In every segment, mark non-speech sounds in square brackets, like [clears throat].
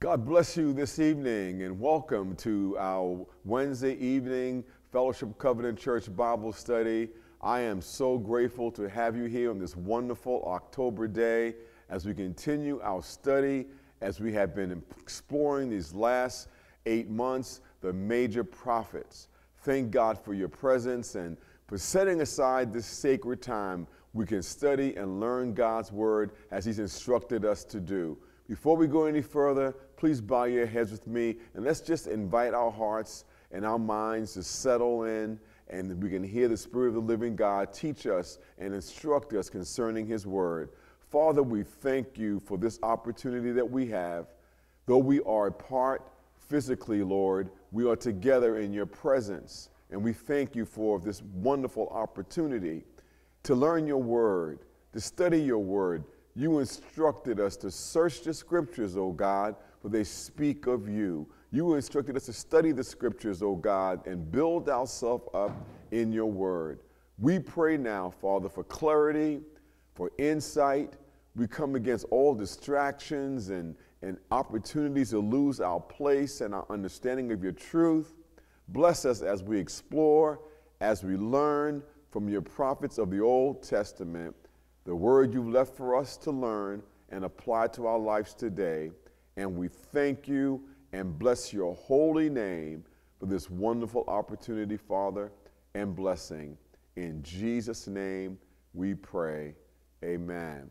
God bless you this evening and welcome to our Wednesday evening Fellowship Covenant Church Bible study. I am so grateful to have you here on this wonderful October day as we continue our study, as we have been exploring these last eight months, the major prophets. Thank God for your presence and for setting aside this sacred time we can study and learn God's word as He's instructed us to do. Before we go any further, please bow your heads with me and let's just invite our hearts and our minds to settle in and we can hear the Spirit of the living God teach us and instruct us concerning His word. Father, we thank you for this opportunity that we have. Though we are apart physically, Lord, we are together in your presence. And we thank you for this wonderful opportunity to learn your word, to study your word, you instructed us to search the scriptures, O God, for they speak of you. You instructed us to study the scriptures, O God, and build ourselves up in your word. We pray now, Father, for clarity, for insight. We come against all distractions and, and opportunities to lose our place and our understanding of your truth. Bless us as we explore, as we learn from your prophets of the Old Testament the word you've left for us to learn and apply to our lives today. And we thank you and bless your holy name for this wonderful opportunity, Father, and blessing. In Jesus' name we pray. Amen.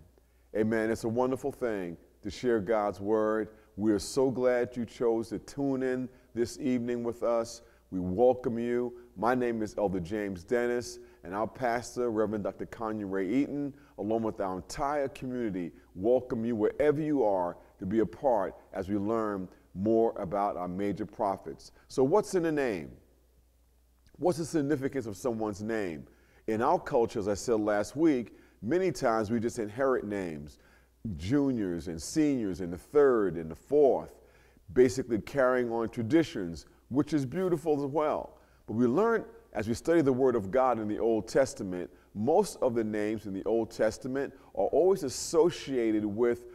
Amen. It's a wonderful thing to share God's word. We are so glad you chose to tune in this evening with us. We welcome you. My name is Elder James Dennis, and our pastor, Reverend Dr. Kanye Ray Eaton, along with our entire community, welcome you wherever you are to be a part as we learn more about our major prophets. So, what's in a name? What's the significance of someone's name? In our culture, as I said last week, many times we just inherit names juniors and seniors and the third and the fourth, basically carrying on traditions which is beautiful as well. But we learn as we study the Word of God in the Old Testament, most of the names in the Old Testament are always associated with,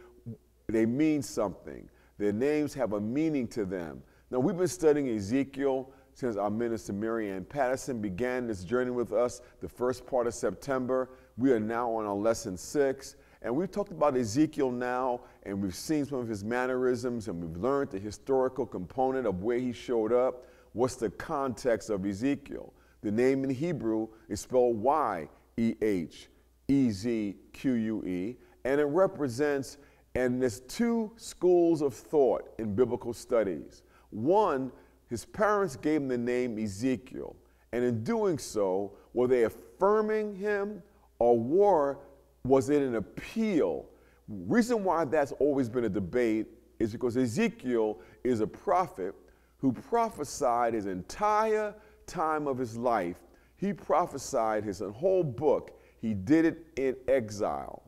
they mean something. Their names have a meaning to them. Now, we've been studying Ezekiel since our minister Marianne Patterson began this journey with us the first part of September. We are now on our lesson six. And we've talked about Ezekiel now, and we've seen some of his mannerisms, and we've learned the historical component of where he showed up. What's the context of Ezekiel? The name in Hebrew is spelled Y E H E Z Q U E, and it represents, and there's two schools of thought in biblical studies. One, his parents gave him the name Ezekiel, and in doing so, were they affirming him or were was it an appeal? Reason why that's always been a debate is because Ezekiel is a prophet who prophesied his entire time of his life. He prophesied his whole book. He did it in exile.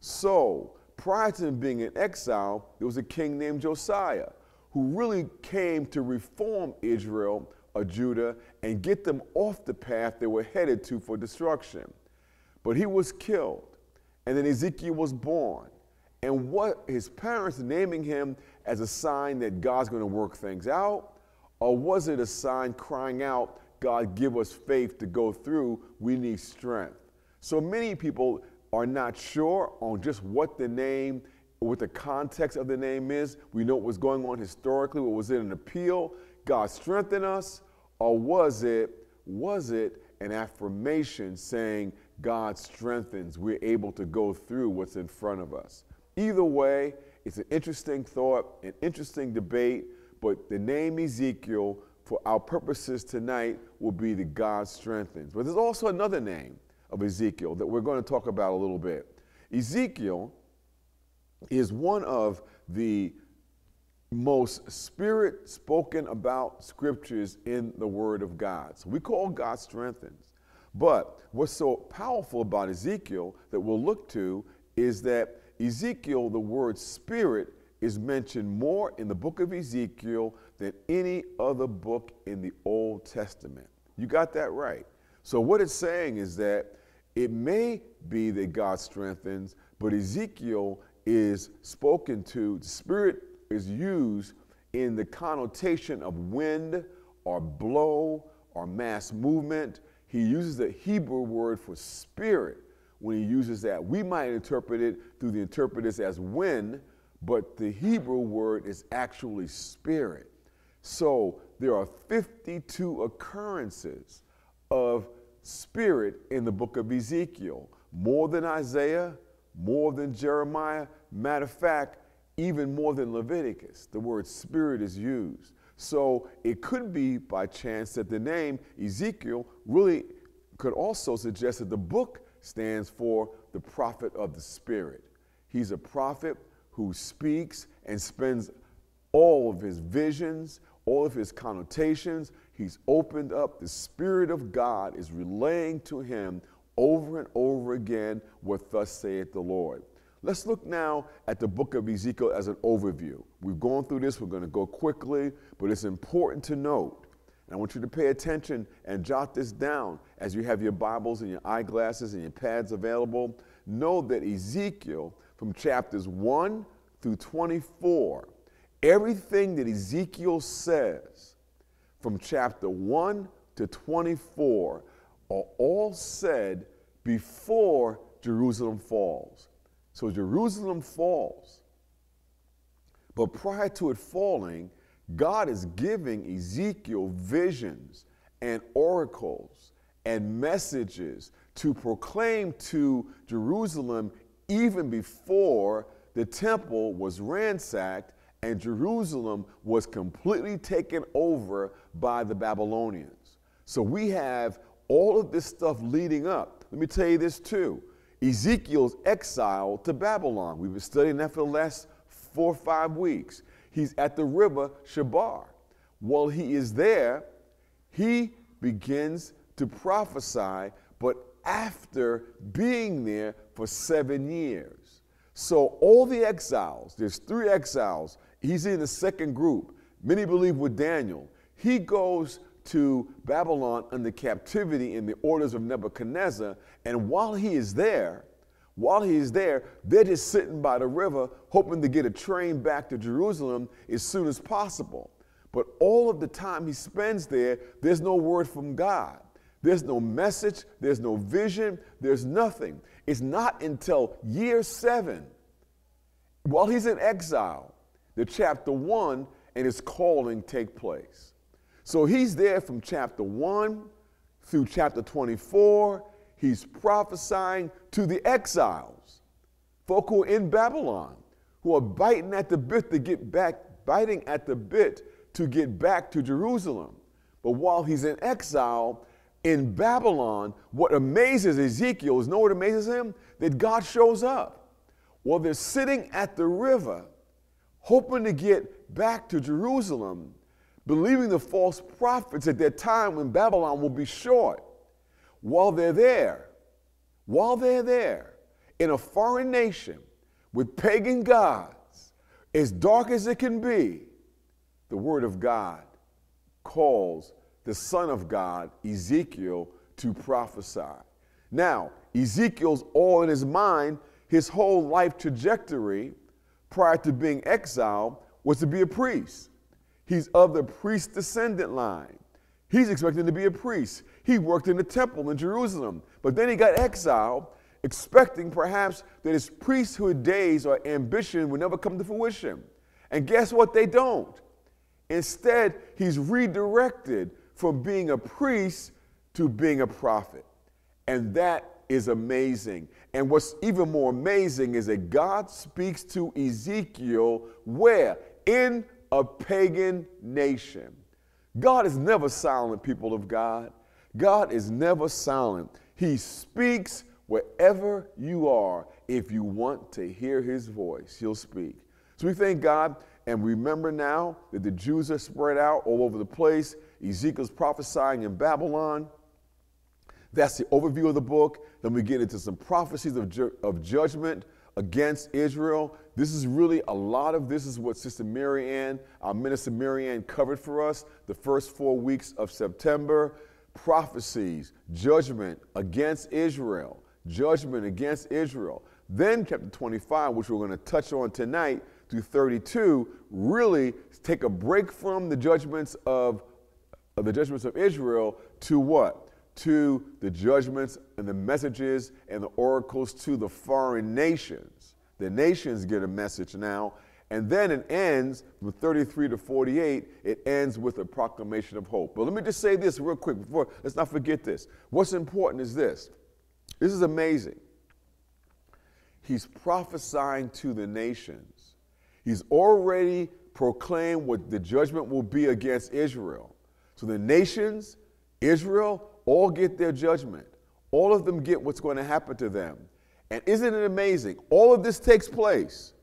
So, prior to him being in exile, there was a king named Josiah who really came to reform Israel or Judah and get them off the path they were headed to for destruction. But he was killed. And then Ezekiel was born. And what his parents naming him as a sign that God's going to work things out? Or was it a sign crying out, God, give us faith to go through? We need strength. So many people are not sure on just what the name, what the context of the name is. We know what was going on historically. What was it an appeal? God strengthen us, or was it was it an affirmation saying God strengthens, we're able to go through what's in front of us. Either way, it's an interesting thought, an interesting debate, but the name Ezekiel, for our purposes tonight, will be the God strengthens. But there's also another name of Ezekiel that we're going to talk about a little bit. Ezekiel is one of the most spirit spoken about scriptures in the Word of God. So we call God strengthens. But what's so powerful about Ezekiel that we'll look to is that Ezekiel, the word spirit, is mentioned more in the book of Ezekiel than any other book in the Old Testament. You got that right. So, what it's saying is that it may be that God strengthens, but Ezekiel is spoken to, the Spirit is used in the connotation of wind or blow or mass movement. He uses the Hebrew word for spirit when he uses that. We might interpret it through the interpreters as wind, but the Hebrew word is actually spirit. So there are 52 occurrences of spirit in the book of Ezekiel, more than Isaiah, more than Jeremiah. Matter of fact, even more than Leviticus, the word spirit is used. So it could be by chance that the name Ezekiel really could also suggest that the book stands for the prophet of the Spirit. He's a prophet who speaks and spends all of his visions, all of his connotations. He's opened up. The Spirit of God is relaying to him over and over again what thus saith the Lord. Let's look now at the book of Ezekiel as an overview. We've gone through this, we're going to go quickly, but it's important to note. And I want you to pay attention and jot this down as you have your Bibles and your eyeglasses and your pads available. Know that Ezekiel, from chapters 1 through 24, everything that Ezekiel says from chapter 1 to 24 are all said before Jerusalem falls. So Jerusalem falls. But prior to it falling, God is giving Ezekiel visions and oracles and messages to proclaim to Jerusalem even before the temple was ransacked and Jerusalem was completely taken over by the Babylonians. So we have all of this stuff leading up. Let me tell you this too. Ezekiel's exile to Babylon. We've been studying that for the last four or five weeks. He's at the river Chebar. While he is there, he begins to prophesy, but after being there for seven years. So, all the exiles, there's three exiles, he's in the second group. Many believe with Daniel. He goes to Babylon under captivity in the orders of Nebuchadnezzar. And while he is there, while he is there, they're just sitting by the river, hoping to get a train back to Jerusalem as soon as possible. But all of the time he spends there, there's no word from God. There's no message, there's no vision, there's nothing. It's not until year seven, while he's in exile, that chapter one and his calling take place. So he's there from chapter 1 through chapter 24. He's prophesying to the exiles, folk who are in Babylon, who are biting at the bit to get back, biting at the bit to get back to Jerusalem. But while he's in exile in Babylon, what amazes Ezekiel is know what amazes him? That God shows up. Well, they're sitting at the river, hoping to get back to Jerusalem, believing the false prophets at their time when Babylon will be short. While they're there, while they're there in a foreign nation with pagan gods, as dark as it can be, the Word of God calls the Son of God, Ezekiel, to prophesy. Now, Ezekiel's all in his mind, his whole life trajectory prior to being exiled was to be a priest. He's of the priest descendant line. He's expecting to be a priest. He worked in the temple in Jerusalem, but then he got exiled, expecting perhaps that his priesthood days or ambition would never come to fruition. And guess what? They don't. Instead, he's redirected from being a priest to being a prophet. And that is amazing. And what's even more amazing is that God speaks to Ezekiel where? In a pagan nation. God is never silent, people of God. God is never silent. He speaks wherever you are. If you want to hear his voice, he'll speak. So we thank God and remember now that the Jews are spread out all over the place. Ezekiel's prophesying in Babylon. That's the overview of the book. Then we get into some prophecies of, ju- of judgment against Israel. This is really a lot of this is what Sister Mary Ann, our Minister Mary Ann, covered for us the first four weeks of September. Prophecies, judgment against Israel, judgment against Israel. Then, chapter 25, which we're going to touch on tonight, through 32 really take a break from the judgments of, of the judgments of Israel to what? To the judgments and the messages and the oracles to the foreign nations. The nations get a message now. And then it ends from 33 to 48, it ends with a proclamation of hope. But let me just say this real quick before, let's not forget this. What's important is this. This is amazing. He's prophesying to the nations. He's already proclaimed what the judgment will be against Israel. So the nations, Israel, all get their judgment. All of them get what's going to happen to them. And isn't it amazing? All of this takes place.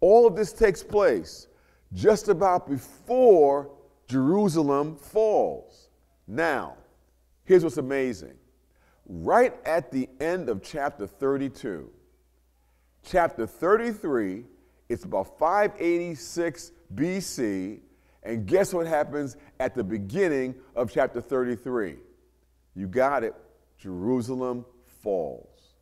All of this takes place just about before Jerusalem falls. Now, here's what's amazing. Right at the end of chapter 32, chapter 33, it's about 586 BC, and guess what happens at the beginning of chapter 33? You got it. Jerusalem falls.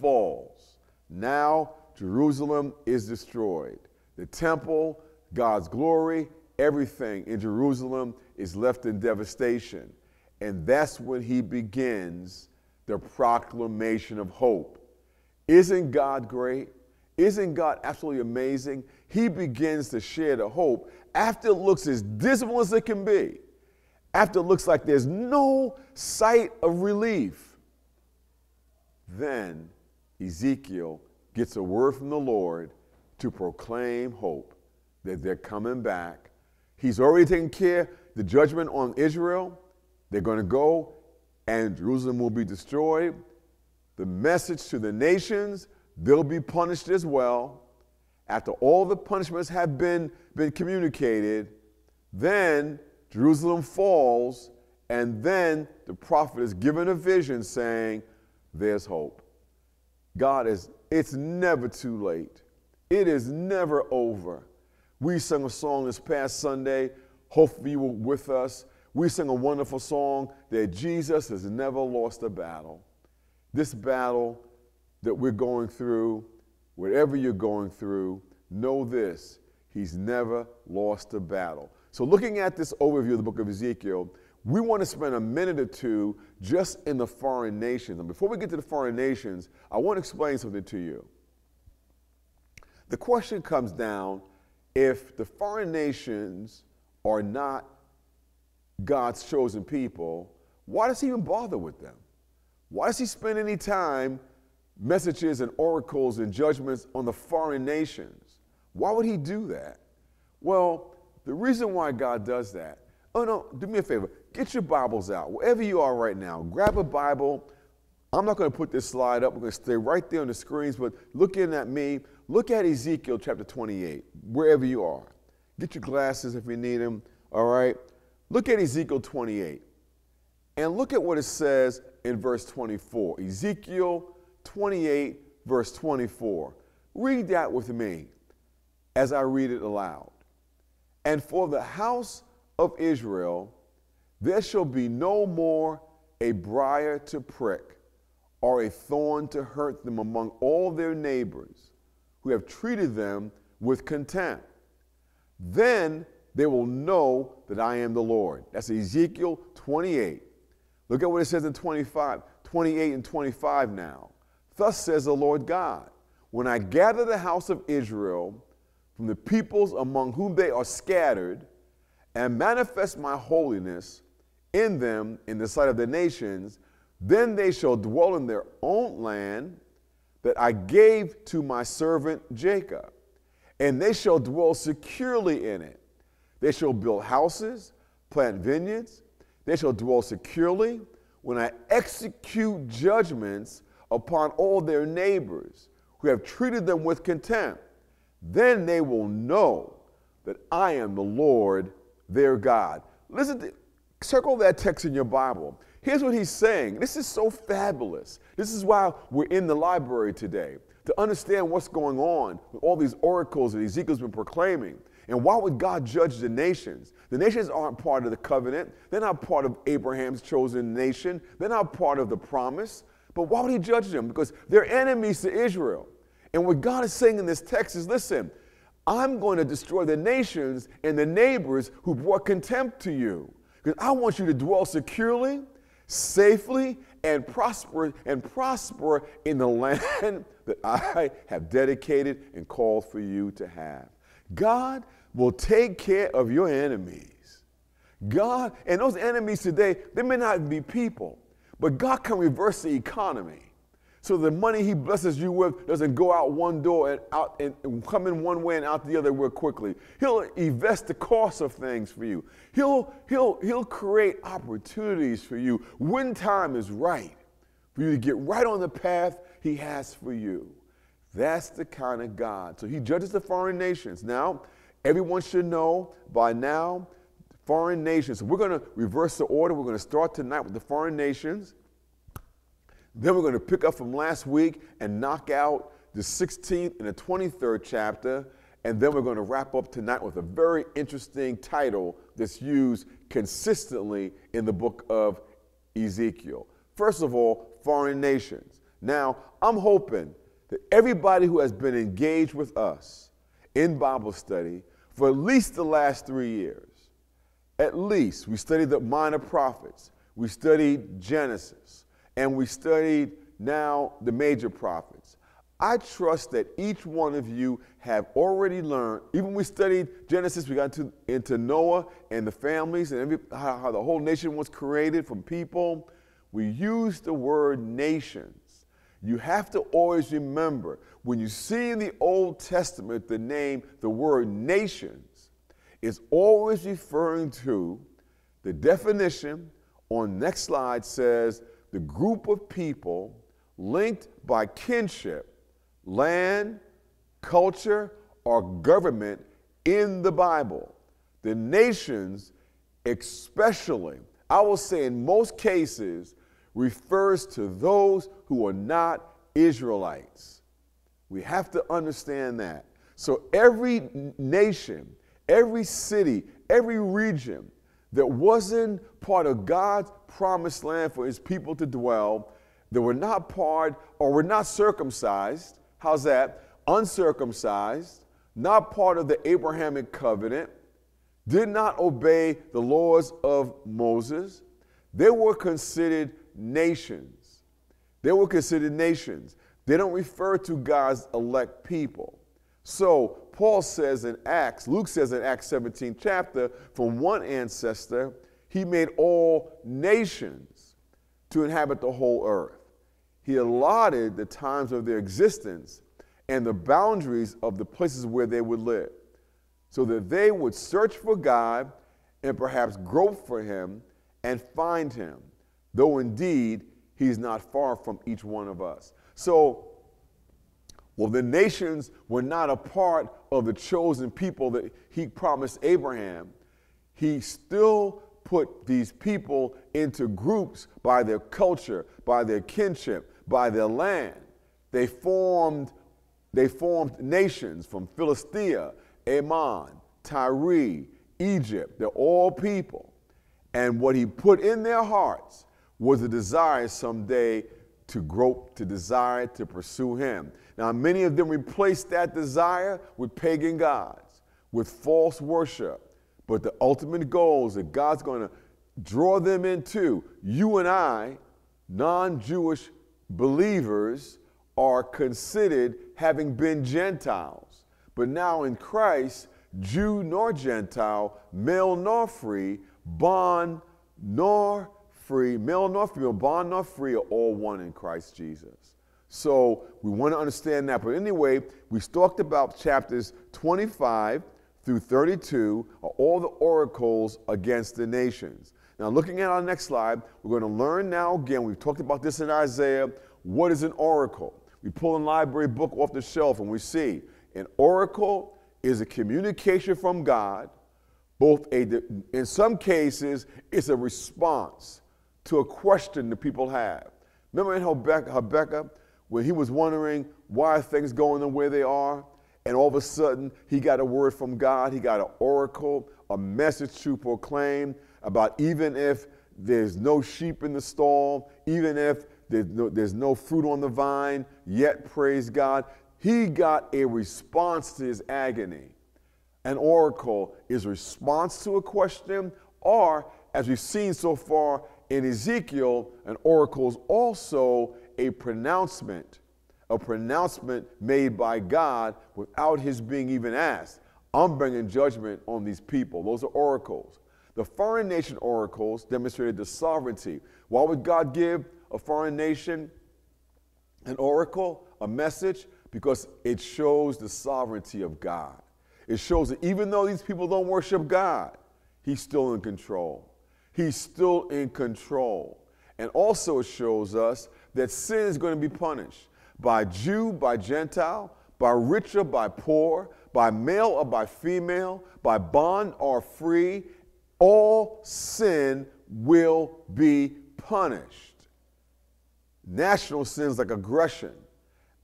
Falls. Now, Jerusalem is destroyed. The temple, God's glory, everything in Jerusalem is left in devastation. And that's when he begins the proclamation of hope. Isn't God great? Isn't God absolutely amazing? He begins to share the hope after it looks as dismal as it can be, after it looks like there's no sight of relief. Then Ezekiel gets a word from the Lord to proclaim hope that they're coming back. He's already taken care the judgment on Israel. They're going to go and Jerusalem will be destroyed the message to the nations, they'll be punished as well. After all the punishments have been, been communicated, then Jerusalem falls, and then the prophet is given a vision saying, There's hope. God is, it's never too late. It is never over. We sang a song this past Sunday. Hopefully, you were with us. We sang a wonderful song that Jesus has never lost a battle. This battle that we're going through, whatever you're going through, know this He's never lost a battle. So, looking at this overview of the book of Ezekiel, we want to spend a minute or two just in the foreign nations. And before we get to the foreign nations, I want to explain something to you. The question comes down if the foreign nations are not God's chosen people, why does he even bother with them? Why does he spend any time messages and oracles and judgments on the foreign nations? Why would he do that? Well, the reason why God does that, oh no, do me a favor, get your Bibles out. Wherever you are right now, grab a Bible. I'm not going to put this slide up. We're going to stay right there on the screens, but looking at me, look at Ezekiel chapter 28, wherever you are. Get your glasses if you need them, all right? Look at Ezekiel 28 and look at what it says in verse 24. Ezekiel 28, verse 24. Read that with me as I read it aloud. And for the house of Israel, there shall be no more a briar to prick or a thorn to hurt them among all their neighbors who have treated them with contempt. Then they will know that I am the Lord. That's Ezekiel 28. Look at what it says in 25. 28 and 25 now. Thus says the Lord God, when I gather the house of Israel from the peoples among whom they are scattered, and manifest my holiness in them in the sight of the nations, then they shall dwell in their own land that I gave to my servant Jacob, and they shall dwell securely in it. They shall build houses, plant vineyards, they shall dwell securely. When I execute judgments upon all their neighbors who have treated them with contempt. Then they will know that I am the Lord their God. Listen, to, circle that text in your Bible. Here's what he's saying. This is so fabulous. This is why we're in the library today to understand what's going on with all these oracles that Ezekiel's been proclaiming. And why would God judge the nations? The nations aren't part of the covenant. They're not part of Abraham's chosen nation. They're not part of the promise. But why would he judge them? Because they're enemies to Israel. And what God is saying in this text is listen, I'm going to destroy the nations and the neighbors who brought contempt to you. Because I want you to dwell securely, safely, and prosper and prosper in the [laughs] land that I have dedicated and called for you to have. God will take care of your enemies. God, and those enemies today, they may not be people, but God can reverse the economy. So the money he blesses you with doesn't go out one door and out and come in one way and out the other real quickly. He'll invest the cost of things for you. He'll, he'll, he'll create opportunities for you when time is right for you to get right on the path he has for you. That's the kind of God. So he judges the foreign nations. Now, everyone should know by now, foreign nations. So we're going to reverse the order. We're going to start tonight with the foreign nations. Then we're going to pick up from last week and knock out the 16th and the 23rd chapter. And then we're going to wrap up tonight with a very interesting title that's used consistently in the book of Ezekiel. First of all, foreign nations. Now, I'm hoping that everybody who has been engaged with us in Bible study for at least the last three years, at least, we studied the minor prophets, we studied Genesis, and we studied now the major prophets. I trust that each one of you have already learned, even we studied Genesis, we got into, into Noah and the families and every, how, how the whole nation was created from people. We use the word nations. You have to always remember when you see in the Old Testament the name, the word nations, it's always referring to the definition on next slide says the group of people linked by kinship, land, culture, or government in the Bible. The nations, especially, I will say in most cases, refers to those who are not Israelites. We have to understand that. So every nation, every city, every region that wasn't part of God's promised land for his people to dwell, that were not part or were not circumcised. How's that? Uncircumcised, not part of the Abrahamic covenant, did not obey the laws of Moses. They were considered nations. They were considered nations. They don't refer to God's elect people. So Paul says in Acts, Luke says in Acts 17 chapter, from one ancestor, he made all nations to inhabit the whole earth. He allotted the times of their existence and the boundaries of the places where they would live, so that they would search for God and perhaps grope for him and find him, though indeed he's not far from each one of us. So well, the nations were not a part of the chosen people that he promised Abraham. He still put these people into groups by their culture, by their kinship, by their land. They formed, they formed nations from Philistia, Ammon, Tyre, Egypt. They're all people. And what he put in their hearts was a desire someday to grope, to desire to pursue him. Now, many of them replaced that desire with pagan gods, with false worship. But the ultimate goal is that God's going to draw them into. You and I, non Jewish believers, are considered having been Gentiles. But now in Christ, Jew nor Gentile, male nor free, bond nor free, male nor female, bond nor free are all one in Christ Jesus. So we want to understand that. But anyway, we talked about chapters 25 through 32 are all the oracles against the nations. Now, looking at our next slide, we're going to learn now again. We've talked about this in Isaiah. What is an oracle? We pull a library book off the shelf and we see an oracle is a communication from God. Both a, in some cases, it's a response to a question that people have. Remember in Habakkuk, when he was wondering why things going the way they are? And all of a sudden, he got a word from God. He got an oracle, a message to proclaim about even if there's no sheep in the stall, even if there's no, there's no fruit on the vine, yet praise God. He got a response to his agony. An oracle is a response to a question, or as we've seen so far in Ezekiel, an oracle is also a pronouncement, a pronouncement made by God without his being even asked. I'm bringing judgment on these people. Those are oracles. The foreign nation oracles demonstrated the sovereignty. Why would God give a foreign nation an oracle, a message? Because it shows the sovereignty of God. It shows that even though these people don't worship God, He's still in control. He's still in control. And also, it shows us that sin is going to be punished by Jew, by Gentile, by rich or by poor, by male or by female, by bond or free. All sin will be punished. National sins like aggression,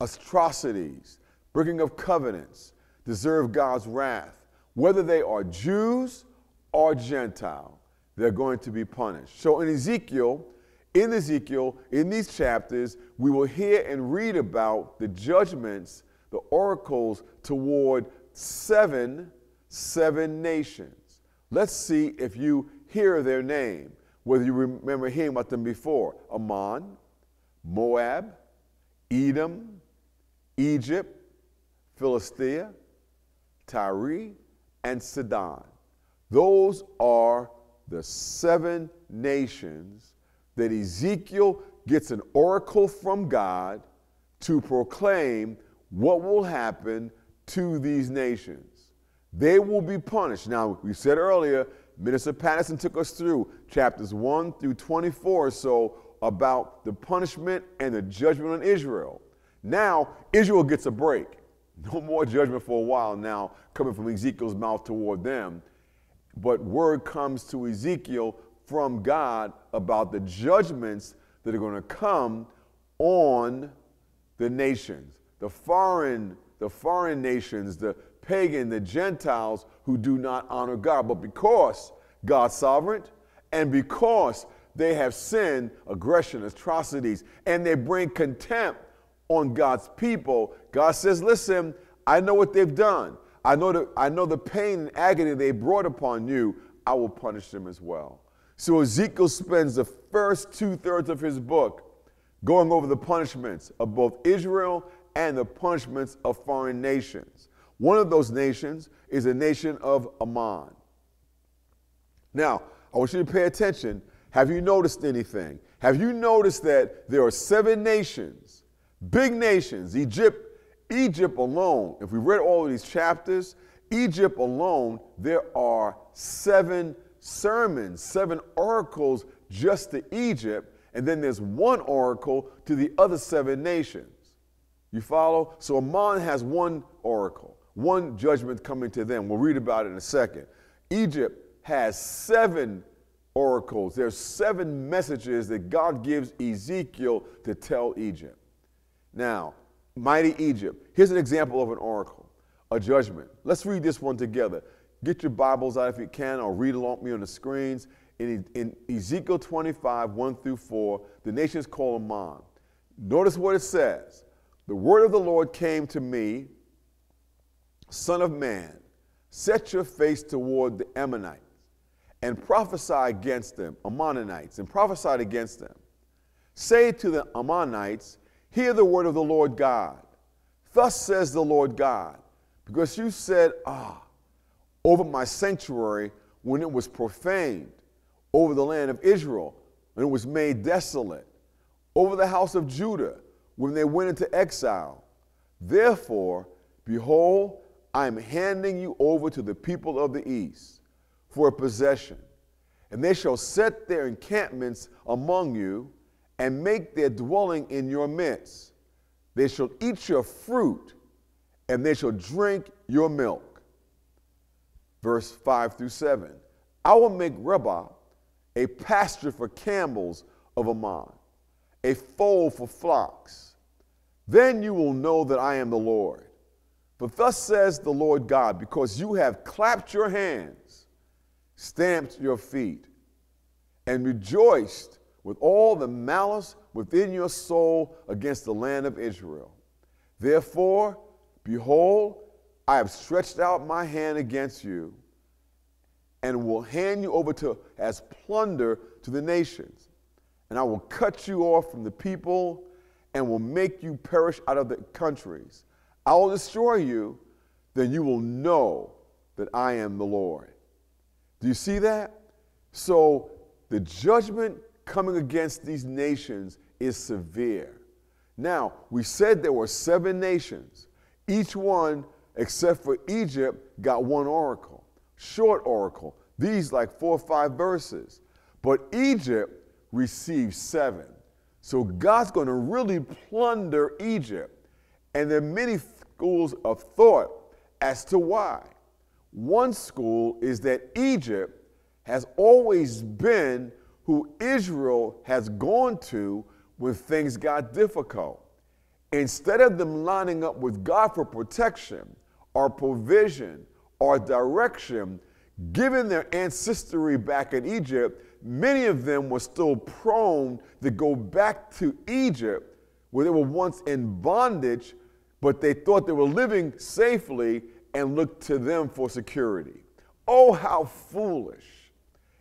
atrocities, breaking of covenants deserve God's wrath. Whether they are Jews or Gentile, they're going to be punished. So in Ezekiel, in Ezekiel, in these chapters, we will hear and read about the judgments, the oracles toward seven, seven nations. Let's see if you hear their name, whether you remember hearing about them before. Ammon, Moab, Edom, Egypt, Philistia, Tyre, and Sidon. Those are the seven nations that Ezekiel gets an oracle from God to proclaim what will happen to these nations. They will be punished. Now, we said earlier, Minister Patterson took us through chapters 1 through 24 or so about the punishment and the judgment on Israel. Now, Israel gets a break. [laughs] No more judgment for a while now coming from Ezekiel's mouth toward them. But word comes to Ezekiel from God about the judgments that are going to come on the nations, the foreign, the foreign nations, the pagan, the Gentiles who do not honor God. But because God's sovereign and because they have sinned, aggression, atrocities, and they bring contempt on God's people, God says, Listen, I know what they've done. I know, the, I know the pain and agony they brought upon you. I will punish them as well. So Ezekiel spends the first two thirds of his book going over the punishments of both Israel and the punishments of foreign nations. One of those nations is the nation of Ammon. Now, I want you to pay attention. Have you noticed anything? Have you noticed that there are seven nations, big nations, Egypt, Egypt alone, if we read all of these chapters, Egypt alone, there are seven sermons, seven oracles just to Egypt, and then there's one oracle to the other seven nations. You follow? So Ammon has one oracle, one judgment coming to them. We'll read about it in a second. Egypt has seven oracles. There's seven messages that God gives Ezekiel to tell Egypt. Now, mighty Egypt. Here's an example of an oracle, a judgment. Let's read this one together. Get your Bibles out if you can, or read along with me on the screens. In, in Ezekiel 25, 1 through 4, the nations call Ammon. Notice what it says. The word of the Lord came to me, Son of man, set your face toward the Ammonites and prophesy against them, Ammonites, and prophesied against them. Say to the Ammonites, Hear the word of the Lord God. Thus says the Lord God, because you said, Ah, over my sanctuary when it was profaned, over the land of Israel when it was made desolate, over the house of Judah when they went into exile. Therefore, behold, I am handing you over to the people of the east for a possession, and they shall set their encampments among you and make their dwelling in your midst. They shall eat your fruit, and they shall drink your milk. Verse 5 through 7. I will make Rabbah a pasture for camels of Ammon, a fold for flocks. Then you will know that I am the Lord. But thus says the Lord God, because you have clapped your hands, stamped your feet, and rejoiced with all the malice within your soul against the land of Israel. Therefore, behold, I have stretched out my hand against you and will hand you over to as plunder to the nations. And I will cut you off from the people and will make you perish out of the countries. I will destroy you, then you will know that I am the Lord. Do you see that? So the judgment coming against these nations is severe. Now, we said there were seven nations. Each one, except for Egypt, got one oracle, short oracle. These like four or five verses. But Egypt received seven. So God's going to really plunder Egypt. And there are many schools of thought as to why. One school is that Egypt has always been who Israel has gone to when things got difficult. Instead of them lining up with God for protection or provision or direction, given their ancestry back in Egypt, many of them were still prone to go back to Egypt, where they were once in bondage, but they thought they were living safely and looked to them for security. Oh, how foolish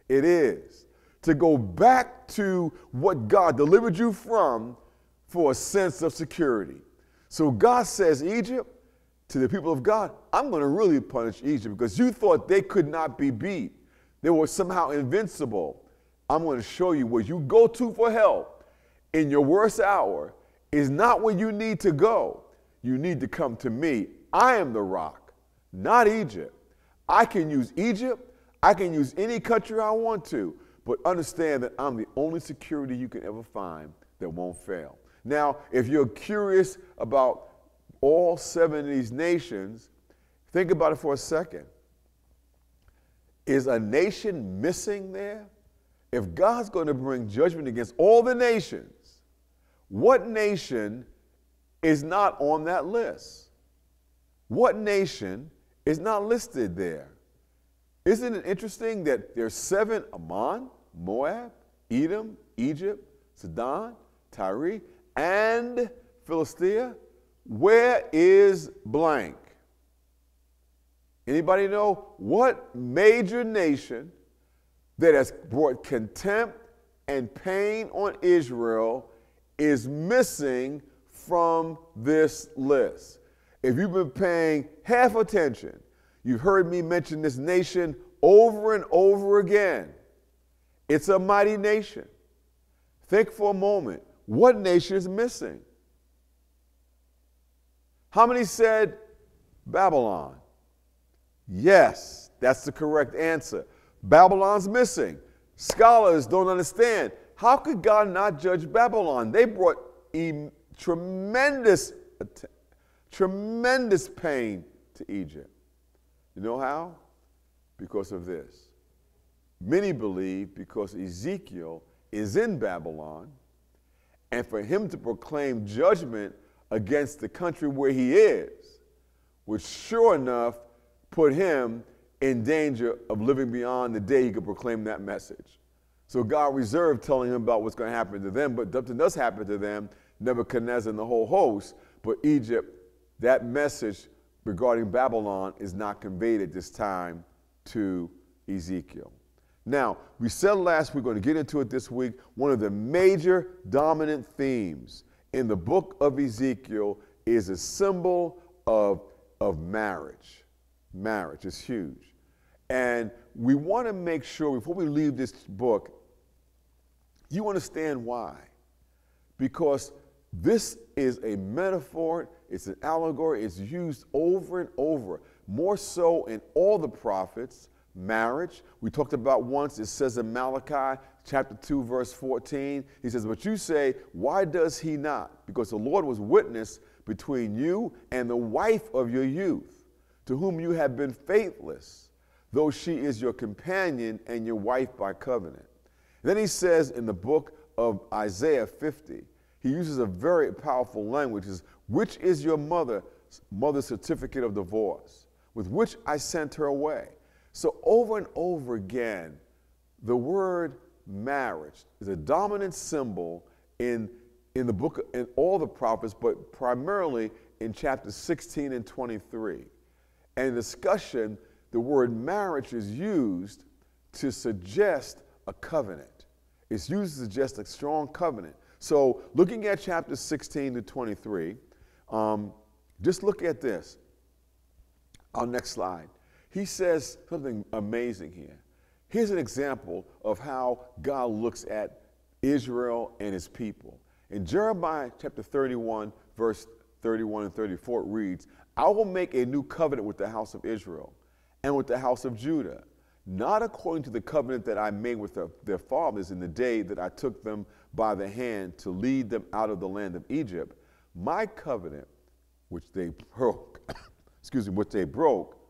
it is to go back to what God delivered you from for a sense of security. So God says, Egypt, to the people of God, I'm going to really punish Egypt because you thought they could not be beat. They were somehow invincible. I'm going to show you where you go to for help in your worst hour is not where you need to go. You need to come to me. I am the rock, not Egypt. I can use Egypt. I can use any country I want to. But understand that I'm the only security you can ever find that won't fail. Now, if you're curious about all seven of these nations, think about it for a second. Is a nation missing there? If God's going to bring judgment against all the nations, what nation is not on that list? What nation is not listed there? Isn't it interesting that there's seven Ammon, Moab, Edom, Egypt, Sidon, Tyre, and Philistia? Where is blank? Anybody know what major nation that has brought contempt and pain on Israel is missing from this list? If you've been paying half attention, You've heard me mention this nation over and over again. It's a mighty nation. Think for a moment what nation is missing? How many said Babylon? Yes, that's the correct answer. Babylon's missing. Scholars don't understand. How could God not judge Babylon? They brought tremendous, tremendous pain to Egypt. You know how? Because of this. Many believe because Ezekiel is in Babylon, and for him to proclaim judgment against the country where he is would sure enough put him in danger of living beyond the day he could proclaim that message. So God reserved telling him about what's going to happen to them, but something does happen to them, Nebuchadnezzar and the whole host, but Egypt, that message regarding Babylon is not conveyed at this time to Ezekiel. Now, we said last week, we're going to get into it this week. One of the major dominant themes in the book of Ezekiel is a symbol of, of marriage. Marriage is huge. And we want to make sure before we leave this book, you understand why. Because this is a metaphor, it's an allegory, it's used over and over, more so in all the prophets. Marriage, we talked about once, it says in Malachi chapter 2, verse 14, he says, But you say, Why does he not? Because the Lord was witness between you and the wife of your youth, to whom you have been faithless, though she is your companion and your wife by covenant. Then he says in the book of Isaiah 50, he uses a very powerful language. Is which is your mother, mother's certificate of divorce, with which I sent her away. So over and over again, the word marriage is a dominant symbol in, in the book, in all the prophets, but primarily in chapters 16 and 23. And in discussion, the word marriage is used to suggest a covenant. It's used to suggest a strong covenant. So, looking at chapters 16 to 23, um, just look at this. Our next slide. He says something amazing here. Here's an example of how God looks at Israel and his people. In Jeremiah chapter 31, verse 31 and 34, it reads, I will make a new covenant with the house of Israel and with the house of Judah, not according to the covenant that I made with the, their fathers in the day that I took them by the hand to lead them out of the land of Egypt. My covenant, which they broke, [coughs] excuse me, which they broke,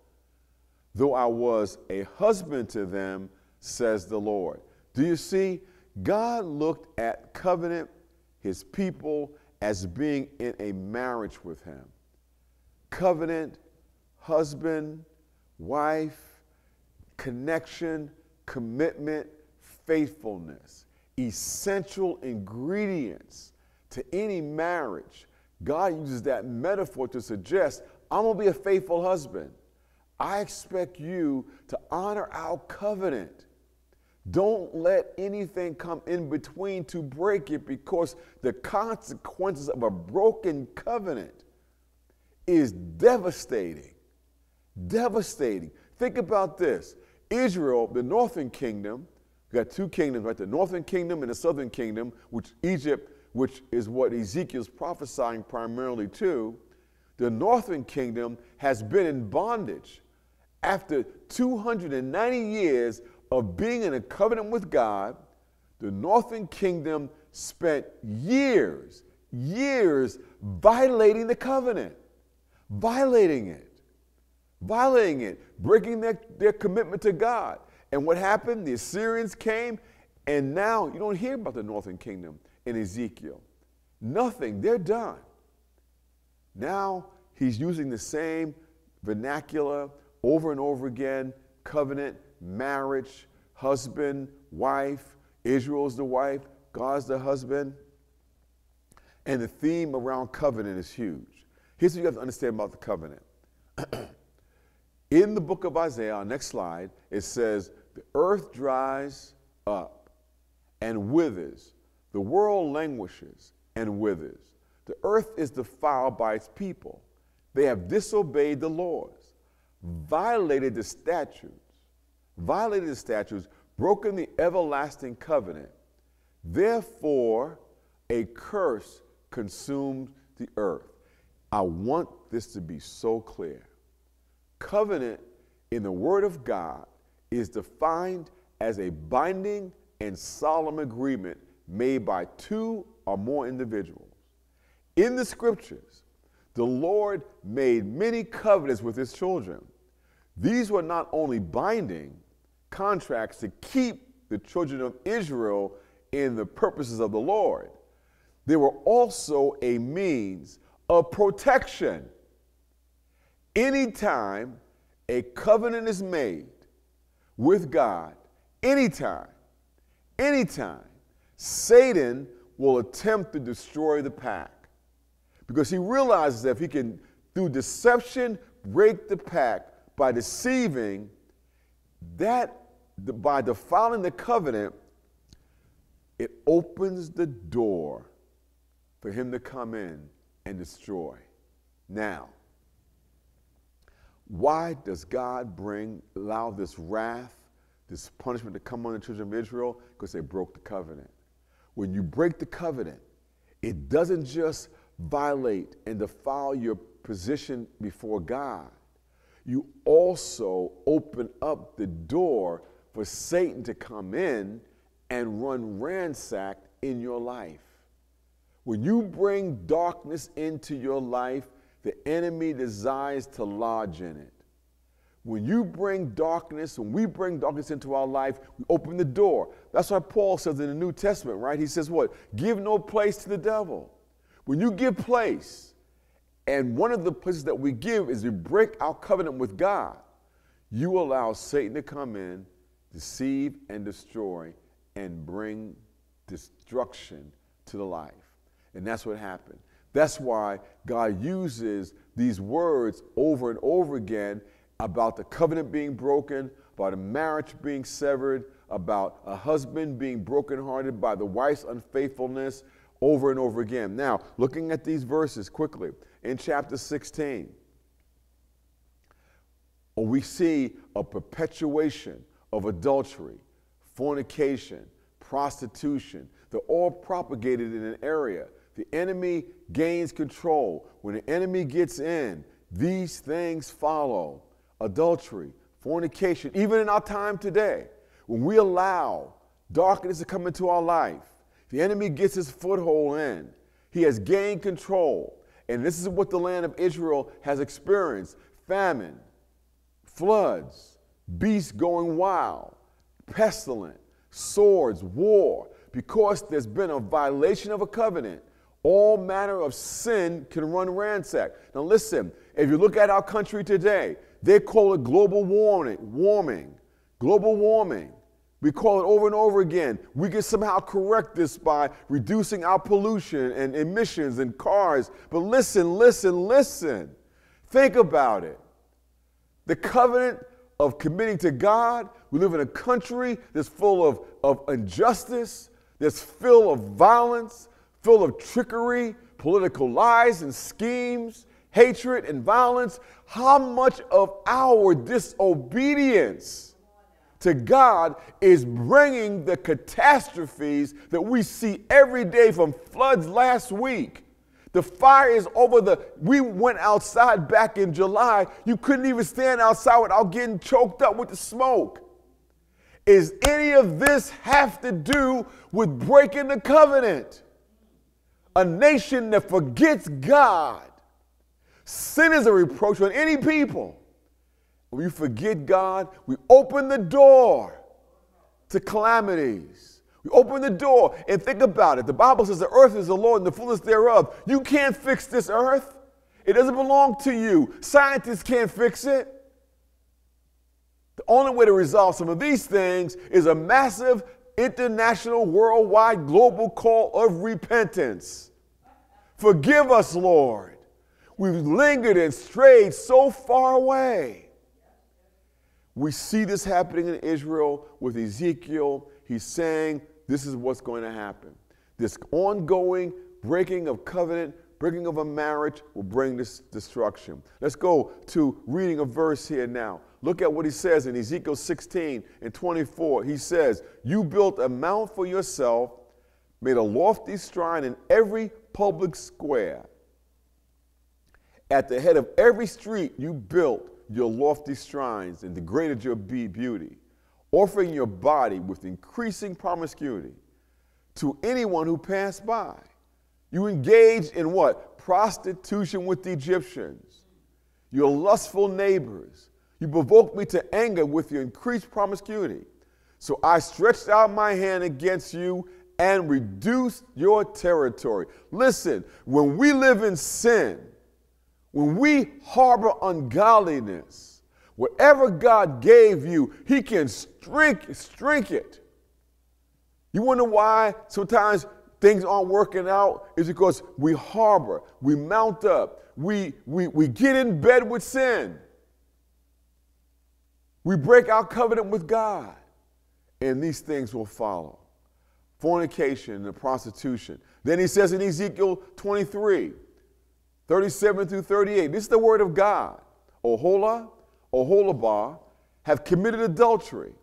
though I was a husband to them, says the Lord. Do you see? God looked at covenant, his people, as being in a marriage with him. Covenant, husband, wife, connection, commitment, faithfulness, essential ingredients to any marriage. God uses that metaphor to suggest I'm going to be a faithful husband. I expect you to honor our covenant. Don't let anything come in between to break it because the consequences of a broken covenant is devastating. Devastating. Think about this Israel, the northern kingdom, got two kingdoms, right? The northern kingdom and the southern kingdom, which Egypt, which is what Ezekiel's prophesying primarily to. The northern kingdom has been in bondage after 290 years of being in a covenant with God, the northern kingdom spent years, years violating the covenant, violating it, violating it, breaking their, their commitment to God. And what happened? The Assyrians came, and now you don't hear about the northern kingdom in Ezekiel. Nothing, they're done. Now he's using the same vernacular over and over again covenant, marriage, husband, wife. Israel's the wife, God's the husband. And the theme around covenant is huge. Here's what you have to understand about the covenant. [clears throat] In the book of Isaiah, next slide, it says, The earth dries up and withers, the world languishes and withers. The earth is defiled by its people. They have disobeyed the laws, violated the statutes violated the statutes, broken the everlasting covenant. Therefore, a curse consumed the earth. I want this to be so clear. Covenant in the Word of God is defined as a binding and solemn agreement made by two or more individuals. In the scriptures, the Lord made many covenants with his children. These were not only binding, contracts to keep the children of Israel in the purposes of the Lord. They were also a means of protection. Anytime a covenant is made with God, anytime, anytime, Satan will attempt to destroy the pack because he realizes that if he can, through deception, break the pact by deceiving, that by defiling the covenant, it opens the door for him to come in and destroy. Now, why does God bring allow this wrath, this punishment to come on the children of Israel? Because they broke the covenant. When you break the covenant, it doesn't just violate and defile your position before God. You also open up the door for Satan to come in and run ransacked in your life. When you bring darkness into your life, the enemy desires to lodge in it. When you bring darkness, when we bring darkness into our life, we open the door. That's why Paul says in the New Testament, right? He says, What? Give no place to the devil. When you give place, and one of the places that we give is we break our covenant with God, you allow Satan to come in deceive and destroy and bring destruction to the life. And that's what happened. That's why God uses these words over and over again about the covenant being broken, about a marriage being severed, about a husband being brokenhearted by the wife's unfaithfulness over and over again. Now, looking at these verses quickly, in chapter 16, we see a perpetuation of adultery, fornication, prostitution. They're all propagated in an area. The enemy gains control. When the enemy gets in, these things follow adultery, fornication, even in our time today. When we allow darkness to come into our life, the enemy gets his foothold in. He has gained control. And this is what the land of Israel has experienced famine, floods, beasts going wild, pestilence, swords, war. Because there's been a violation of a covenant, all manner of sin can run ransack. Now, listen, if you look at our country today, they call it global warming, warming, global warming. We call it over and over again. We can somehow correct this by reducing our pollution and emissions and cars. But listen, listen, listen. Think about it. The covenant of committing to God, we live in a country that's full of, of injustice, that's full of violence, full of trickery, political lies and schemes, hatred and violence. How much of our disobedience? To God is bringing the catastrophes that we see every day from floods last week. The fire is over the. We went outside back in July. You couldn't even stand outside without getting choked up with the smoke. Is any of this have to do with breaking the covenant? A nation that forgets God. Sin is a reproach on any people. When you forget God, we open the door to calamities. We open the door and think about it. The Bible says the earth is the Lord and the fullness thereof. You can't fix this earth. It doesn't belong to you. Scientists can't fix it. The only way to resolve some of these things is a massive international, worldwide, global call of repentance. Forgive us, Lord. We've lingered and strayed so far away. We see this happening in Israel with Ezekiel. He's saying this is what's going to happen. This ongoing breaking of covenant, breaking of a marriage will bring this destruction. Let's go to reading a verse here now. Look at what he says in Ezekiel 16 and 24. He says, You built a mount for yourself, made a lofty shrine in every public square. At the head of every street, you built your lofty shrines and degraded your beauty, offering your body with increasing promiscuity to anyone who passed by. You engaged in what? Prostitution with the Egyptians. Your lustful neighbors. You provoked me to anger with your increased promiscuity. So I stretched out my hand against you and reduced your territory. Listen, when we live in sin, when we harbor ungodliness, whatever God gave you, He can strink, strink it. You wonder why sometimes things aren't working out? Is because we harbor, we mount up, we, we, we get in bed with sin. We break our covenant with God, and these things will follow fornication and prostitution. Then he says in Ezekiel 23, 37 through 38. This is the word of God. Oholah, Oholibah have committed adultery,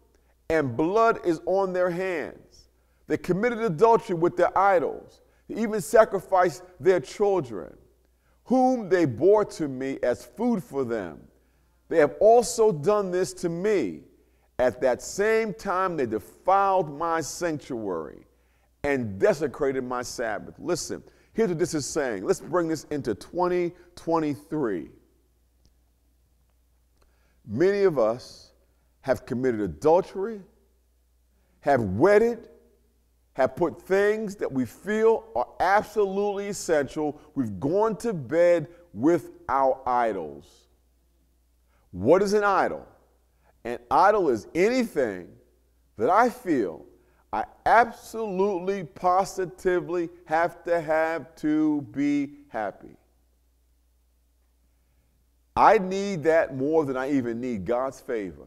and blood is on their hands. They committed adultery with their idols. They even sacrificed their children, whom they bore to me as food for them. They have also done this to me. At that same time, they defiled my sanctuary and desecrated my Sabbath. Listen, Here's what this is saying. Let's bring this into 2023. Many of us have committed adultery, have wedded, have put things that we feel are absolutely essential. We've gone to bed with our idols. What is an idol? An idol is anything that I feel I absolutely, positively have to have to be happy. I need that more than I even need God's favor.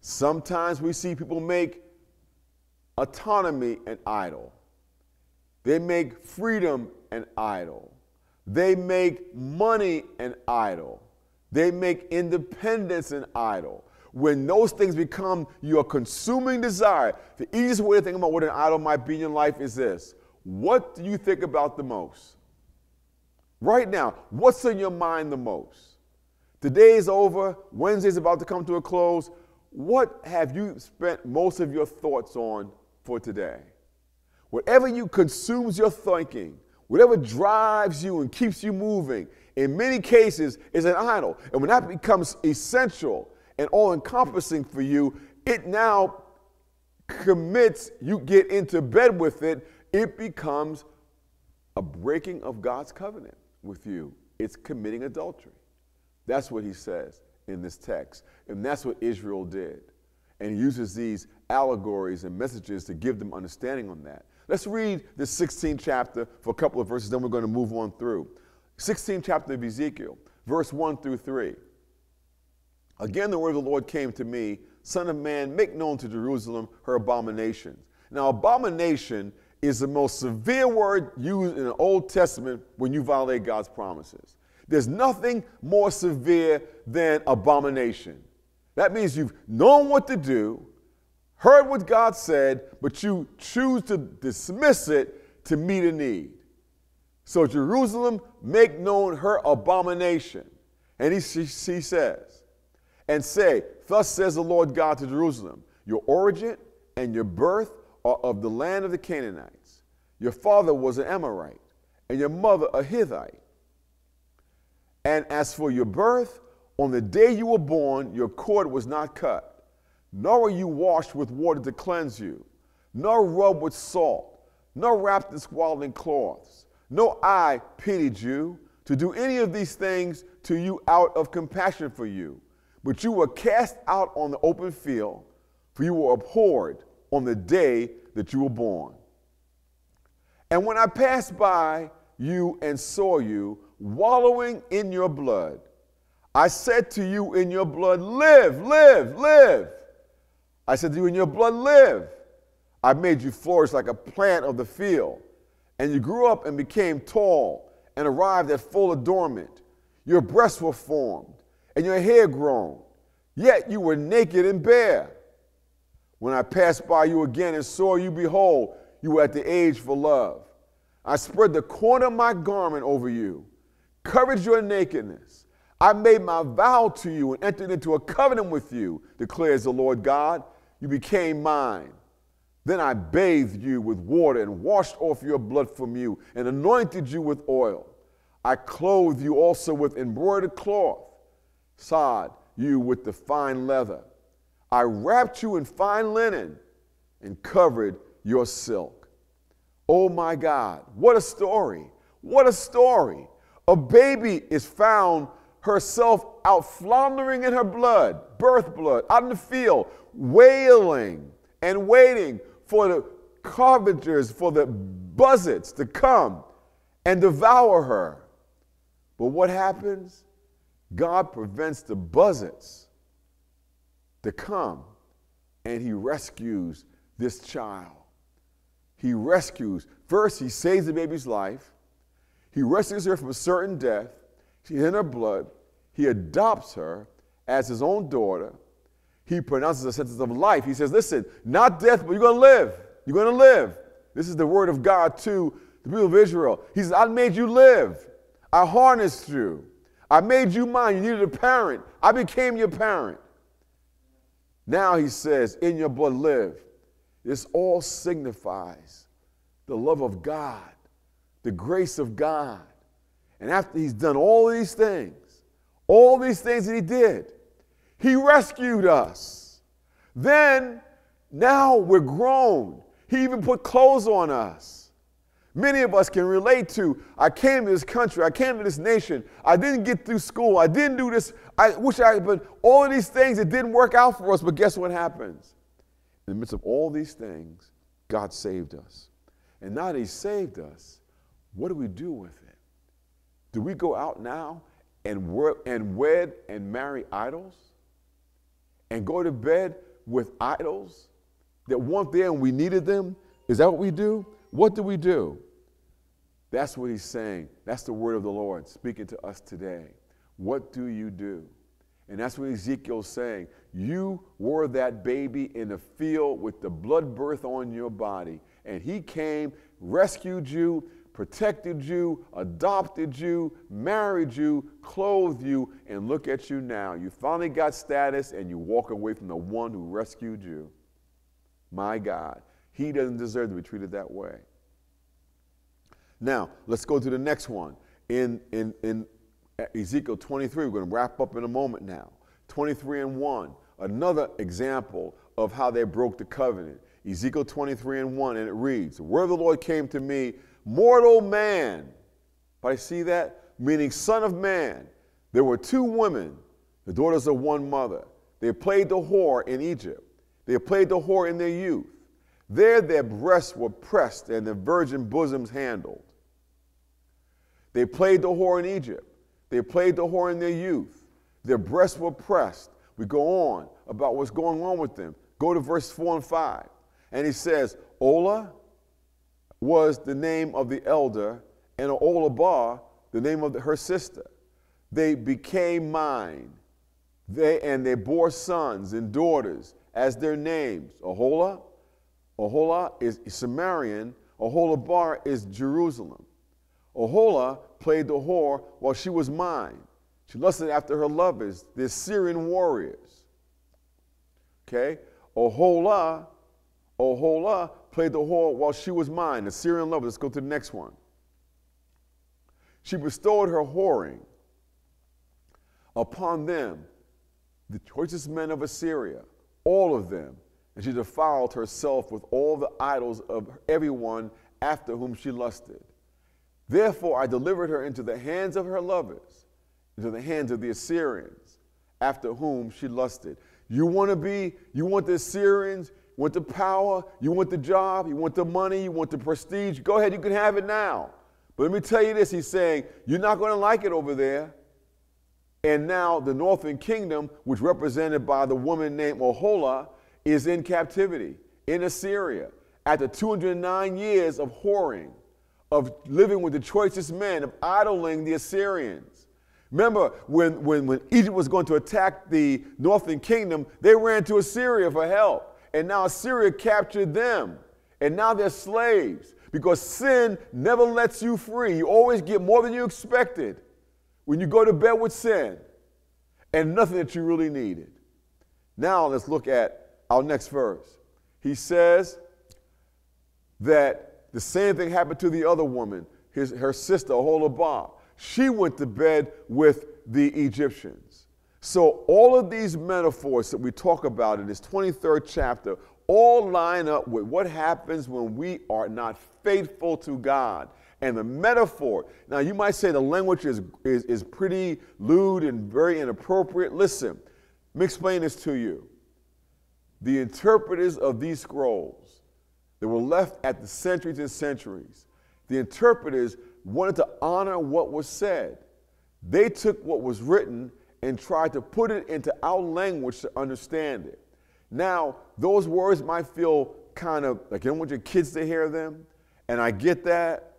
Sometimes we see people make autonomy an idol. They make freedom an idol. They make money an idol. They make independence an idol. When those things become your consuming desire, the easiest way to think about what an idol might be in your life is this What do you think about the most? Right now, what's in your mind the most? Today is over, Wednesday's about to come to a close. What have you spent most of your thoughts on for today? Whatever you consumes your thinking, whatever drives you and keeps you moving, in many cases is an idol. And when that becomes essential and all encompassing for you, it now commits, you get into bed with it, it becomes a breaking of God's covenant with you. It's committing adultery. That's what he says in this text. And that's what Israel did. And he uses these allegories and messages to give them understanding on that. Let's read the 16th chapter for a couple of verses, then we're going to move on through. 16th chapter of Ezekiel, verse 1 through 3. Again, the word of the Lord came to me, Son of man, make known to Jerusalem her abominations. Now, abomination is the most severe word used in the Old Testament when you violate God's promises. There's nothing more severe than abomination. That means you've known what to do, heard what God said, but you choose to dismiss it to meet a need. So, Jerusalem, make known her abomination. And he, she, she says, and say, Thus says the Lord God to Jerusalem, Your origin and your birth are of the land of the Canaanites. Your father was an Amorite, and your mother a Hittite. And as for your birth, on the day you were born, your cord was not cut, nor were you washed with water to cleanse you, nor rubbed with salt, nor wrapped in swaddling cloths. No eye pitied you to do any of these things to you out of compassion for you. But you were cast out on the open field, for you were abhorred on the day that you were born. And when I passed by you and saw you, wallowing in your blood. I said to you in your blood, live, live, live. I said to you in your blood, live. I made you flourish like a plant of the field. And you grew up and became tall and arrived at full adornment. Your breasts were formed and your hair grown. Yet you were naked and bare. When I passed by you again and saw you, behold, you were at the age for love. I spread the corner of my garment over you covered your nakedness. I made my vow to you and entered into a covenant with you, declares the Lord God. You became mine. Then I bathed you with water and washed off your blood from you and anointed you with oil. I clothed you also with embroidered cloth, sod you with the fine leather. I wrapped you in fine linen and covered your silk. Oh my God, what a story! What a story! A baby is found herself out floundering in her blood, birth blood, out in the field, wailing and waiting for the carpenters, for the buzzards to come and devour her. But what happens? God prevents the buzzards to come and he rescues this child. He rescues. First, he saves the baby's life. He rescues her from a certain death. She's in her blood. He adopts her as his own daughter. He pronounces a sentence of life. He says, Listen, not death, but you're going to live. You're going to live. This is the word of God to the people of Israel. He says, I made you live. I harnessed you. I made you mine. You needed a parent. I became your parent. Now he says, In your blood live. This all signifies the love of God the grace of God. And after he's done all these things, all these things that he did, he rescued us. Then, now we're grown. He even put clothes on us. Many of us can relate to I came to this country, I came to this nation, I didn't get through school, I didn't do this, I wish I had, but all of these things, it didn't work out for us. But guess what happens? In the midst of all these things, God saved us. And now that He saved us, what do we do with it? Do we go out now and, work, and wed and marry idols? And go to bed with idols that weren't there and we needed them? Is that what we do? What do we do? That's what he's saying. That's the word of the Lord speaking to us today. What do you do? And that's what Ezekiel's saying. You were that baby in the field with the blood birth on your body. And he came, rescued you, protected you, adopted you, married you, clothed you, and look at you now. You finally got status and you walk away from the one who rescued you. My God, he doesn't deserve to be treated that way. Now, let's go to the next one. In, in, in Ezekiel 23, we're going to wrap up in a moment now. 23 and 1, another example of how they broke the covenant. Ezekiel 23 and 1, and it reads, The word of the Lord came to me mortal man. But I see that? Meaning son of man. There were two women, the daughters of one mother. They played the whore in Egypt. They played the whore in their youth. There their breasts were pressed and their virgin bosoms handled. They played the whore in Egypt. They played the whore in their youth. Their breasts were pressed. We go on about what's going on with them. Go to verse 4 and 5. And he says, Ola, was the name of the elder, and Oholibah, the name of the, her sister. They became mine. They and they bore sons and daughters as their names. Aholah, Aholah is Samarian. Oholibah is Jerusalem. Aholah played the whore while she was mine. She lusted after her lovers, the Assyrian warriors. Okay? Oholah, Oholah played the whore while she was mine, the Syrian lover. Let's go to the next one. She bestowed her whoring upon them, the choicest men of Assyria, all of them, and she defiled herself with all the idols of everyone after whom she lusted. Therefore, I delivered her into the hands of her lovers, into the hands of the Assyrians, after whom she lusted. You want to be, you want the Assyrians, you want the power, you want the job, you want the money, you want the prestige. Go ahead, you can have it now. But let me tell you this He's saying, you're not going to like it over there. And now the northern kingdom, which represented by the woman named Oholah, is in captivity in Assyria after 209 years of whoring, of living with the choicest men, of idling the Assyrians. Remember, when, when, when Egypt was going to attack the northern kingdom, they ran to Assyria for help and now Assyria captured them, and now they're slaves because sin never lets you free. You always get more than you expected when you go to bed with sin and nothing that you really needed. Now let's look at our next verse. He says that the same thing happened to the other woman, his, her sister, Oholibah. She went to bed with the Egyptians. So, all of these metaphors that we talk about in this 23rd chapter all line up with what happens when we are not faithful to God. And the metaphor, now you might say the language is, is, is pretty lewd and very inappropriate. Listen, let me explain this to you. The interpreters of these scrolls that were left at the centuries and centuries, the interpreters wanted to honor what was said. They took what was written and tried to put it into our language to understand it. Now, those words might feel kind of like you don't want your kids to hear them, and I get that.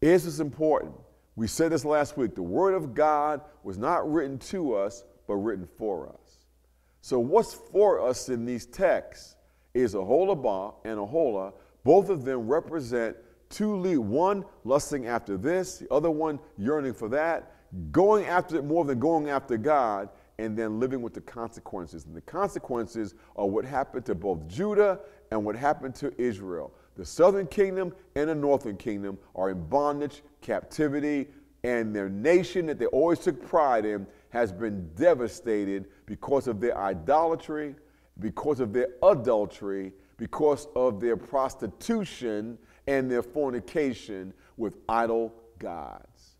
What's important. We said this last week. The Word of God was not written to us, but written for us. So, what's for us in these texts is Oholibah and Aholah. Both of them represent two lead. One lusting after this, the other one yearning for that going after it more than going after God, and then living with the consequences. And the consequences are what happened to both Judah and what happened to Israel. The southern kingdom and the northern kingdom are in bondage, captivity, and their nation that they always took pride in has been devastated because of their idolatry, because of their adultery, because of their prostitution and their fornication with idol gods.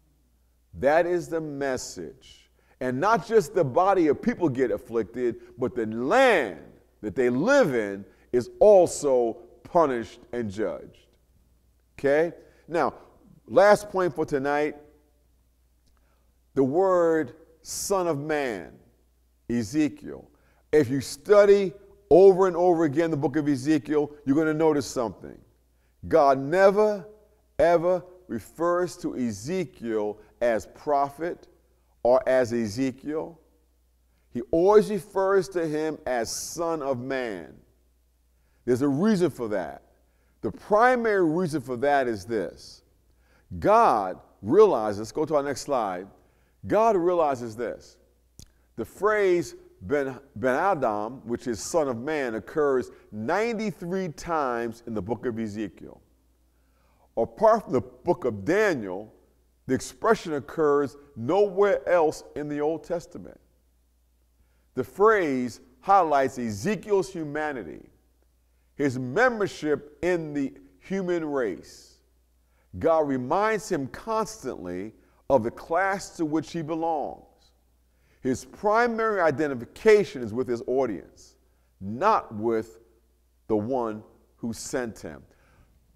That is the message. And not just the body of people get afflicted, but the land that they live in is also punished and judged. Okay? Now, last point for tonight the word Son of Man, Ezekiel. If you study over and over again the book of Ezekiel, you're going to notice something. God never, ever refers to Ezekiel as prophet or as Ezekiel. He always refers to him as Son of Man. There's a reason for that. The primary reason for that is this God realizes, go to our next slide. God realizes this. The phrase Ben, ben Adam, which is Son of Man, occurs 93 times in the book of Ezekiel. Apart from the book of Daniel, the expression occurs nowhere else in the Old Testament. The phrase highlights Ezekiel's humanity, his membership in the human race. God reminds him constantly of the class to which he belongs. His primary identification is with his audience, not with the one who sent him.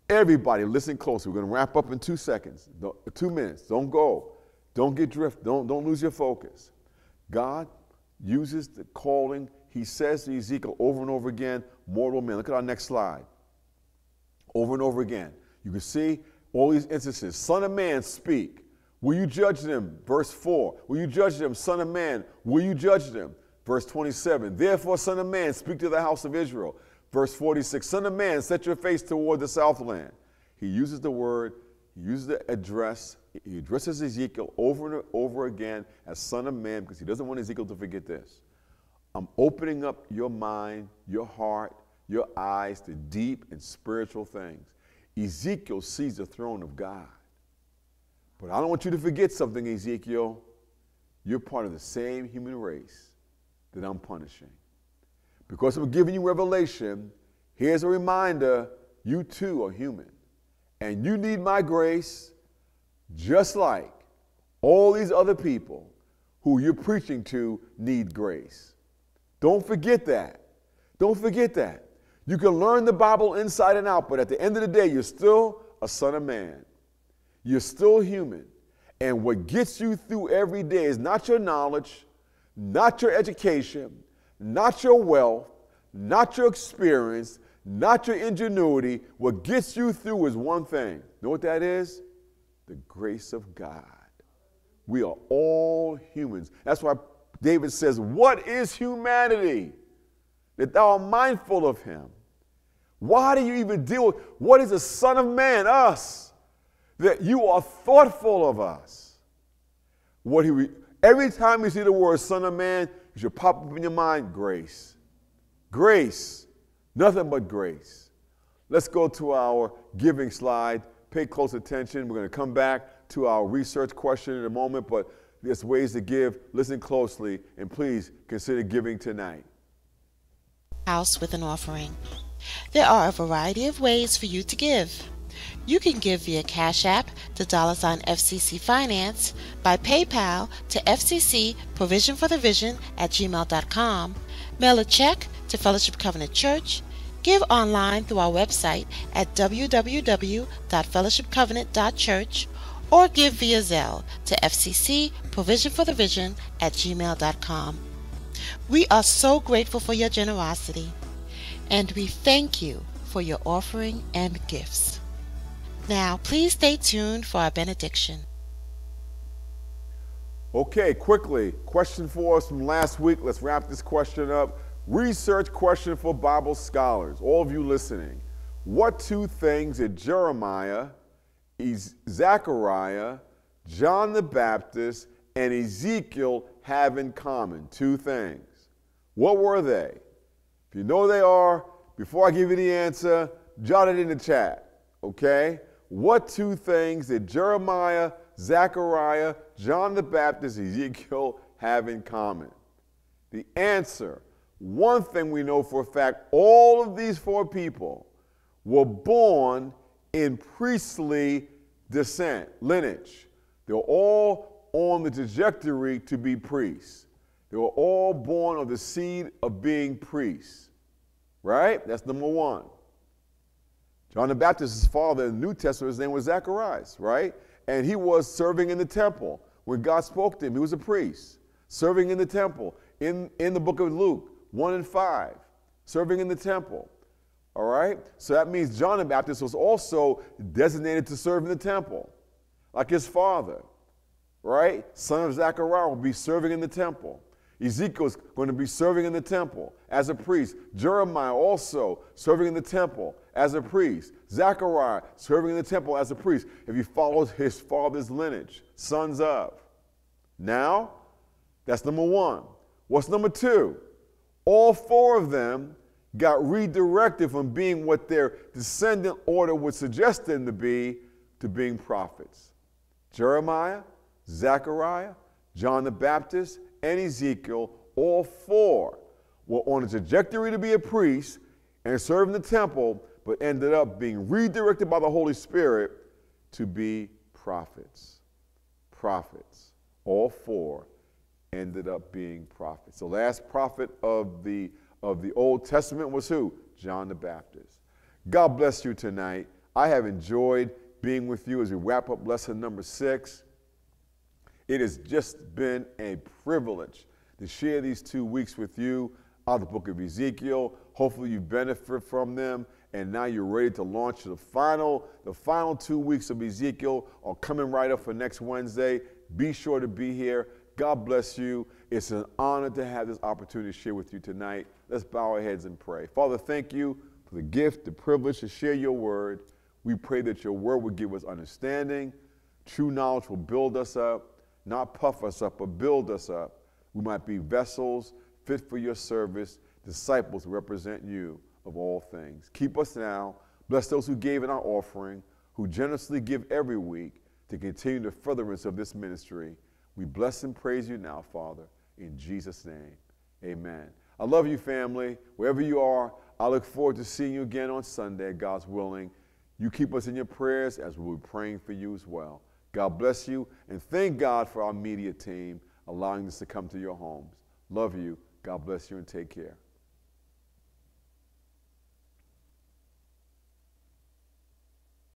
Everybody, listen closely. We're going to wrap up in two seconds, two minutes. Don't go. Don't get drift. Don't, don't lose your focus. God uses the calling. He says to Ezekiel over and over again, mortal man. Look at our next slide. Over and over again. You can see all these instances. Son of man, speak. Will you judge them? Verse 4. Will you judge them, son of man? Will you judge them? Verse 27. Therefore, son of man, speak to the house of Israel. Verse 46. Son of man, set your face toward the southland. He uses the word, he uses the address. He addresses Ezekiel over and over again as son of man because he doesn't want Ezekiel to forget this. I'm opening up your mind, your heart, your eyes to deep and spiritual things. Ezekiel sees the throne of God. But I don't want you to forget something, Ezekiel. You're part of the same human race that I'm punishing. Because I'm giving you revelation, here's a reminder you too are human. And you need my grace just like all these other people who you're preaching to need grace. Don't forget that. Don't forget that. You can learn the Bible inside and out, but at the end of the day, you're still a son of man. You're still human. And what gets you through every day is not your knowledge, not your education, not your wealth, not your experience, not your ingenuity. What gets you through is one thing. Know what that is? The grace of God. We are all humans. That's why David says, What is humanity? That thou art mindful of him. Why do you even deal with what is the Son of Man? Us that you are thoughtful of us. What he re- every time you see the word Son of Man, you should pop up in your mind grace. Grace. Nothing but grace. Let's go to our giving slide. Pay close attention. We're going to come back to our research question in a moment, but there's ways to give. Listen closely, and please consider giving tonight. House with an offering. There are a variety of ways for you to give. You can give via Cash App to dollar sign FCC Finance, by PayPal to FCC Provision for the Vision at gmail.com, mail a check to Fellowship Covenant Church, give online through our website at www.fellowshipcovenant.church, or give via Zelle to FCC Provision for the Vision at gmail.com. We are so grateful for your generosity, and we thank you for your offering and gifts. Now, please stay tuned for our benediction. Okay, quickly, question for us from last week. Let's wrap this question up. Research question for Bible scholars, all of you listening. What two things did Jeremiah, Zechariah, John the Baptist, and Ezekiel have in common? Two things. What were they? If you know they are, before I give you the answer, jot it in the chat, okay? What two things did Jeremiah, Zechariah, John the Baptist, Ezekiel have in common? The answer one thing we know for a fact all of these four people were born in priestly descent, lineage. They were all on the trajectory to be priests. They were all born of the seed of being priests. Right? That's number one. John the Baptist's father in the New Testament, his name was Zacharias, right? And he was serving in the temple. When God spoke to him, he was a priest, serving in the temple. In, in the book of Luke 1 and 5, serving in the temple. All right? So that means John the Baptist was also designated to serve in the temple, like his father, right? Son of Zechariah will be serving in the temple. Ezekiel's going to be serving in the temple as a priest. Jeremiah also serving in the temple as a priest. Zechariah serving in the temple as a priest. If he follows his father's lineage, sons of. Now, that's number one. What's number two? All four of them got redirected from being what their descendant order would suggest them to be to being prophets. Jeremiah, Zechariah, John the Baptist, and Ezekiel, all four were on a trajectory to be a priest and serve in the temple, but ended up being redirected by the Holy Spirit to be prophets. Prophets. All four ended up being prophets. The last prophet of the, of the Old Testament was who? John the Baptist. God bless you tonight. I have enjoyed being with you as we wrap up lesson number six. It has just been a privilege to share these two weeks with you out of the book of Ezekiel. Hopefully you benefit from them and now you're ready to launch the final the final two weeks of Ezekiel are coming right up for next Wednesday. Be sure to be here. God bless you. It's an honor to have this opportunity to share with you tonight. Let's bow our heads and pray. Father, thank you for the gift, the privilege to share your word. We pray that your word will give us understanding. True knowledge will build us up not puff us up, but build us up. We might be vessels fit for your service, disciples who represent you of all things. Keep us now. Bless those who gave in our offering, who generously give every week to continue the furtherance of this ministry. We bless and praise you now, Father, in Jesus' name. Amen. I love you, family. Wherever you are, I look forward to seeing you again on Sunday, God's willing. You keep us in your prayers as we'll be praying for you as well. God bless you, and thank God for our media team allowing this to come to your homes. Love you. God bless you, and take care.